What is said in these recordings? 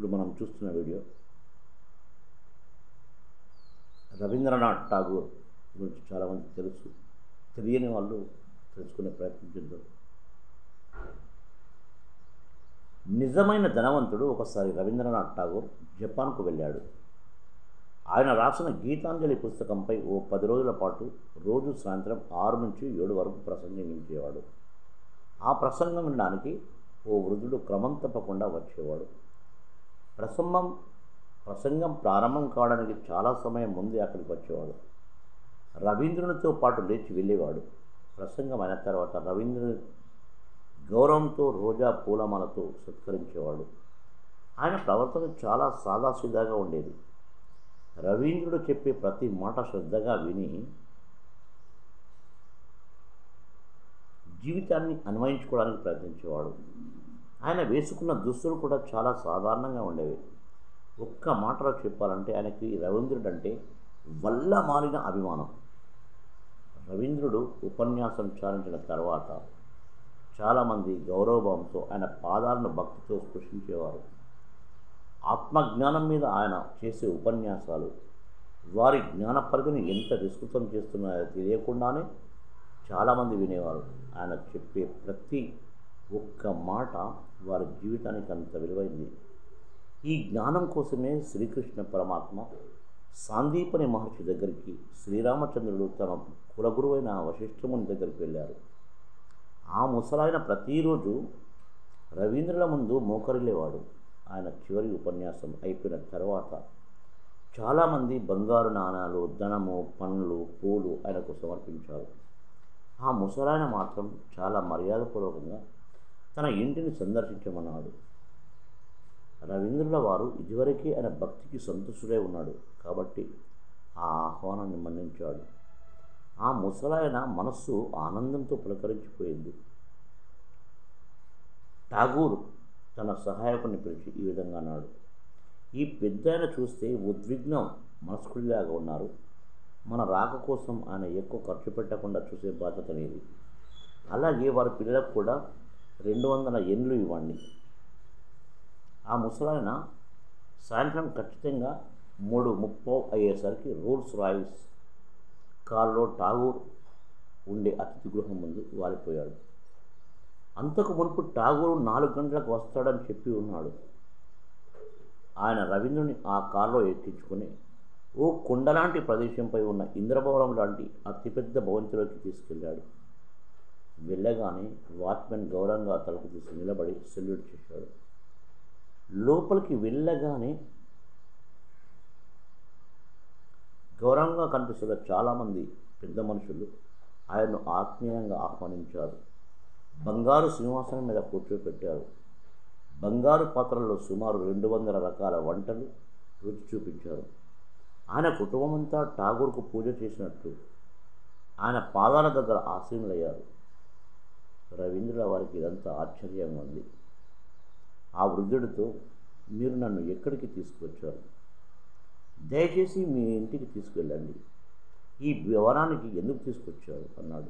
ఇప్పుడు మనం చూస్తున్న వీడియో. రవీంద్రనాథ్ ఠాగూర్ గురించి చాలామంది తెలుసు. తెలియని వాళ్ళు తెలుసుకునే ప్రయత్నం చేద్దాం. నిజమైన ధనవంతుడు ఒకసారి రవీంద్రనాథ్ ఠాగూర్ జపాన్కు వెళ్ళాడు. ఆయన రాసిన గీతాంజలి పుస్తకంపై ఓ పది రోజుల పాటు రోజు సాయంత్రం ఆరు నుంచి ఏడు వరకు ప్రసంగించేవాడు ఆ ప్రసంగం వినడానికి ఓ వృద్ధుడు క్రమం తప్పకుండా వచ్చేవాడు. ప్రసంగం ప్రసంగం ప్రారంభం కావడానికి చాలా సమయం ముందే అక్కడికి వచ్చేవాడు. రవీంద్రునితో పాటు లేచి వెళ్ళేవాడు. ప్రసంగం అయిన తర్వాత రవీంద్రుని గౌరవంతో రోజా పూలమాలతో సత్కరించేవాడు. ఆయన ప్రవర్తన చాలా సాదాసీదాగా ఉండేది. రవీంద్రుడు చెప్పే ప్రతి మాట శ్రద్ధగా విని జీవితాన్ని అన్వయించుకోవడానికి ప్రయత్నించేవాడు. ఆయన వేసుకున్న దుస్తులు కూడా చాలా సాధారణంగా ఉండేవి. ఒక్క మాటలో చెప్పాలంటే ఆయనకి రవీంద్రుడు అంటే వల్ల మారిన అభిమానం. రవీంద్రుడు ఉపన్యాసం చాలించిన తర్వాత చాలామంది గౌరవభావంతో ఆయన పాదాలను భక్తితో స్పృశించేవారు. ఆత్మజ్ఞానం మీద ఆయన చేసే ఉపన్యాసాలు వారి జ్ఞాన పరిధిని ఎంత విస్తృతం చేస్తున్నాయో తెలియకుండానే చాలామంది వినేవారు. ఆయన చెప్పే ప్రతి ఒక్క మాట వారి జీవితానికి అంత విలువైంది. ఈ జ్ఞానం కోసమే శ్రీకృష్ణ పరమాత్మ సాందీపని మహర్షి దగ్గరికి శ్రీరామచంద్రుడు తన కులగురువైన వశిష్ఠముని దగ్గరికి వెళ్ళారు. ఆ ముసలాయన ప్రతిరోజు రవీంద్రుల ముందు మోకరిల్లేవాడు. ఆయన చివరి ఉపన్యాసం అయిపోయిన తర్వాత చాలామంది బంగారు నాణాలు ధనము పండ్లు పూలు ఆయనకు సమర్పించారు. ఆ ముసలాయన మాత్రం చాలా మర్యాదపూర్వకంగా తన ఇంటిని సందర్శించమన్నాడు. రవీంద్రుల వారు ఇదివరకే ఆయన భక్తికి సంతుష్టుడై ఉన్నాడు. కాబట్టి ఆ ఆహ్వానాన్ని మన్నించాడు. ఆ ముసలాయన మనస్సు ఆనందంతో పులకరించిపోయింది. ఠాగూర్ తన సహాయకుని పిలిచి ఈ విధంగా అన్నాడు. ఈ పెద్దాయన చూస్తే ఉద్విగ్నం మనస్కుడిలాగా ఉన్నారు. మన రాక కోసం ఆయన ఎక్కువ ఖర్చు పెట్టకుండా చూసే బాధ్యత అనేది అలాగే వారి పిల్లలకు కూడా రెండు వందల ఎండ్లు ఇవ్వండి. ఆ ముసలాయన సాయంత్రం ఖచ్చితంగా మూడు ముప్పో అయ్యేసరికి రోల్స్ రాయిస్ కారులో ఠాగూర్ ఉండే అతిథి గృహం ముందు వాలిపోయాడు. అంతకు మునుపు ఠాగూరు నాలుగు గంటలకు వస్తాడని చెప్పి ఉన్నాడు. ఆయన రవీంద్రుని ఆ కారులో ఎక్కించుకుని ఓ కొండలాంటి ప్రదేశంపై ఉన్న ఇంద్రభవనం లాంటి అతిపెద్ద భవంతిలోకి తీసుకెళ్ళాడు. వెళ్ళగానే వాచ్మెన్ గౌరవంగా తలుపు తీసి నిలబడి సెల్యూట్ చేశాడు. లోపలికి వెళ్ళగానే గౌరవంగా కనిపిస్తున్న చాలామంది పెద్ద మనుషులు ఆయన్ను ఆత్మీయంగా ఆహ్వానించారు. బంగారు సింహాసనం మీద కూర్చోపెట్టారు. బంగారు పాత్రల్లో సుమారు రెండు వందల రకాల వంటలు రుచి చూపించారు. ఆయన కుటుంబమంతా ఠాగూర్కు పూజ చేసినట్టు ఆయన పాదాల దగ్గర ఆశీనులయ్యారు రవీంద్రుల వారికి ఇదంతా ఆశ్చర్యంగా ఉంది ఆ వృద్ధుడితో మీరు నన్ను ఎక్కడికి తీసుకొచ్చారు? దయచేసి మీ ఇంటికి తీసుకెళ్ళండి. ఈ వివరానికి ఎందుకు తీసుకొచ్చారు? అన్నాడు.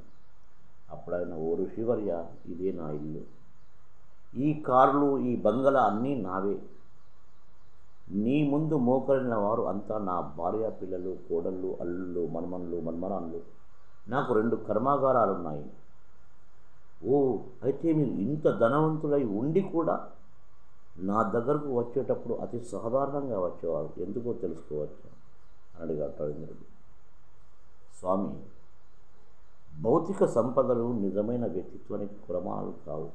అప్పుడు ఆయన ఓ ఋషివర్య ఇదే నా ఇల్లు. ఈ కార్లు ఈ బంగళా అన్నీ నావే. నీ ముందు మోకరిన వారు అంతా నా భార్య పిల్లలు కోడళ్ళు అల్లుళ్ళు మన్మన్లు మన్మరాన్లు. నాకు రెండు కర్మాగారాలు ఉన్నాయి ఓ అయితే మీరు ఇంత ధనవంతులై ఉండి కూడా నా దగ్గరకు వచ్చేటప్పుడు అతి సాధారణంగా వచ్చేవారు. ఎందుకో తెలుసుకోవచ్చు? అని అడిగాడు రవీంద్రుడు స్వామి భౌతిక సంపదలు నిజమైన వ్యక్తిత్వానికి కులమానాలు కావు.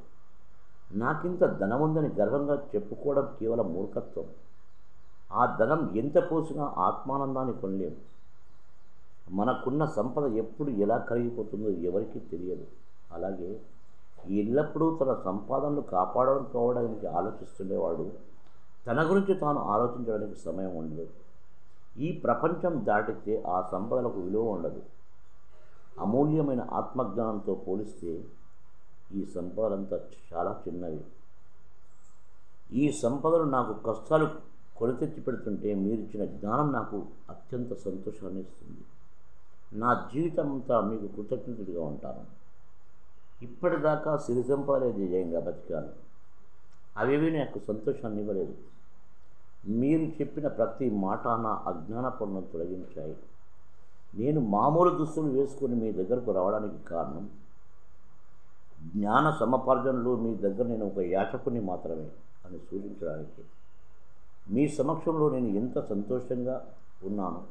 నాకింత ధనం ఉందని గర్వంగా చెప్పుకోవడం కేవలం మూర్ఖత్వం. ఆ ధనం ఎంత పోసినా ఆత్మానందాన్ని కొనలేము. మనకున్న సంపద ఎప్పుడు ఎలా కరిగిపోతుందో ఎవరికీ తెలియదు. అలాగే ఎల్లప్పుడూ తన సంపాదనలు కాపాడుకోవడానికి ఆలోచిస్తుండేవాడు తన గురించి తాను ఆలోచించడానికి సమయం ఉండదు. ఈ ప్రపంచం దాటితే ఆ సంపదలకు విలువ ఉండదు. అమూల్యమైన ఆత్మజ్ఞానంతో పోలిస్తే ఈ సంపదలంతా చాలా చిన్నవి. ఈ సంపదలు నాకు కష్టాలు కొనితెచ్చి పెడుతుంటే మీరిచ్చిన జ్ఞానం నాకు అత్యంత సంతోషాన్ని ఇస్తుంది. నా జీవితం అంతా మీకు కృతజ్ఞతగా ఉంటాను. ఇప్పటిదాకా సిరి సంపాదే జయంగా బతికాను. అవేవి నాకు సంతోషాన్ని ఇవ్వలేదు. మీరు చెప్పిన ప్రతి మాట నా అజ్ఞాన తొలగించాయి. నేను మామూలు దుస్తులు వేసుకొని మీ దగ్గరకు రావడానికి కారణం జ్ఞాన సమపార్జనలో మీ దగ్గర నేను ఒక యాచకుని మాత్రమే అని సూచించడానికి. మీ సమక్షంలో నేను ఎంత సంతోషంగా ఉన్నాను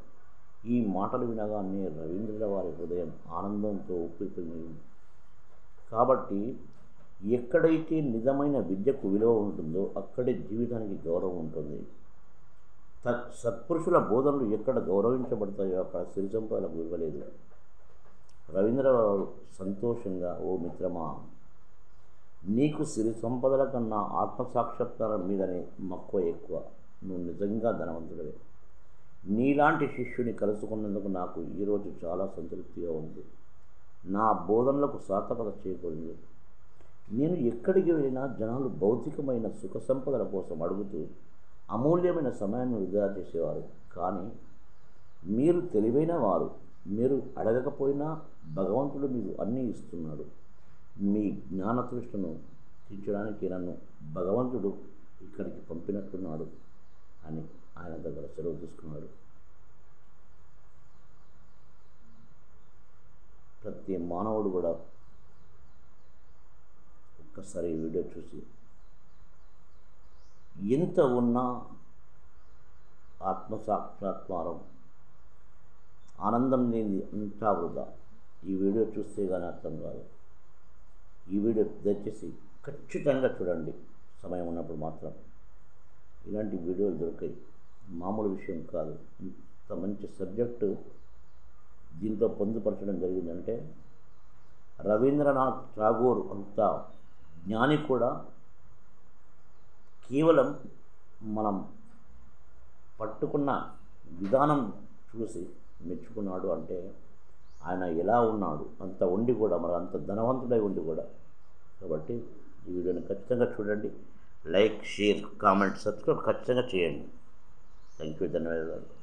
ఈ మాటలు వినగానే రవీంద్రుల వారి హృదయం ఆనందంతో ఉప్పిపోయింది. కాబట్టి ఎక్కడైతే నిజమైన విద్యకు విలువ ఉంటుందో అక్కడే జీవితానికి గౌరవం ఉంటుంది. తత్ సత్పురుషుల బోధనలు ఎక్కడ గౌరవించబడతాయో అక్కడ సిరి సంపదలకు ఇవ్వలేదు రవీంద్ర సంతోషంగా ఓ మిత్రమా నీకు సిరి సంపదల కన్నా ఆత్మసాక్షాత్కారం మీదనే మక్కువ ఎక్కువ. నువ్వు నిజంగా ధనవంతుడవే. నీలాంటి శిష్యుని కలుసుకున్నందుకు నాకు ఈరోజు చాలా సంతృప్తిగా ఉంది. నా బోధనలకు సార్థకత చేయకూడదు నేను ఎక్కడికి వెళ్ళినా జనాలు భౌతికమైన సుఖ సంపదల కోసం అడుగుతూ అమూల్యమైన సమయాన్ని వృధా చేసేవారు. కానీ మీరు తెలివైన వారు మీరు అడగకపోయినా భగవంతుడు మీకు అన్నీ ఇస్తున్నాడు. మీ జ్ఞానతృష్ణను తీర్చడానికి నన్ను భగవంతుడు ఇక్కడికి పంపినట్టున్నాడు అని ఆయన దగ్గర సెలవు తీసుకున్నాడు. ప్రతి మానవుడు కూడా ఒక్కసారి ఈ వీడియో చూసి ఎంత ఉన్నా ఆత్మసాక్షాత్మారం ఆనందం లేని అంతా వృధా. ఈ వీడియో చూస్తే కానీ అర్థం కాదు. ఈ వీడియో దయచేసి ఖచ్చితంగా చూడండి. సమయం ఉన్నప్పుడు మాత్రం ఇలాంటి వీడియోలు దొరికాయి. మామూలు విషయం కాదు. ఇంత మంచి సబ్జెక్టు దీంట్లో పొందుపరచడం జరిగిందంటే రవీంద్రనాథ్ ఠాగూర్ అంత జ్ఞాని కూడా కేవలం మనం పట్టుకున్న విధానం చూసి మెచ్చుకున్నాడు అంటే ఆయన ఎలా ఉన్నాడు? అంత ఉండి కూడా మరి అంత ధనవంతుడై ఉండి కూడా. కాబట్టి ఈ వీడియోని ఖచ్చితంగా చూడండి. లైక్ షేర్ కామెంట్ సబ్స్క్రైబ్ ఖచ్చితంగా చేయండి. థ్యాంక్ యూ ధన్యవాదాలు.